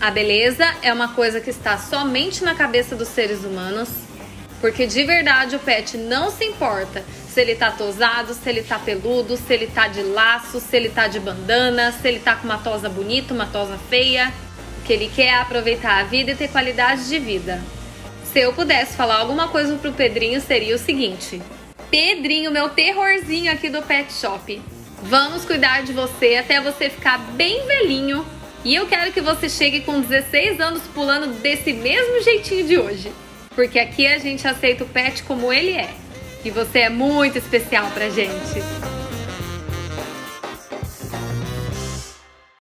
A beleza é uma coisa que está somente na cabeça dos seres humanos, porque de verdade o pet não se importa se ele tá tosado, se ele tá peludo, se ele tá de laço, se ele tá de bandana, se ele tá com uma tosa bonita, uma tosa feia. O que ele quer é aproveitar a vida e ter qualidade de vida. Se eu pudesse falar alguma coisa pro Pedrinho, seria o seguinte: Pedrinho, meu terrorzinho aqui do pet shop. Vamos cuidar de você até você ficar bem velhinho e eu quero que você chegue com 16 anos pulando desse mesmo jeitinho de hoje. Porque aqui a gente aceita o pet como ele é. E você é muito especial pra gente.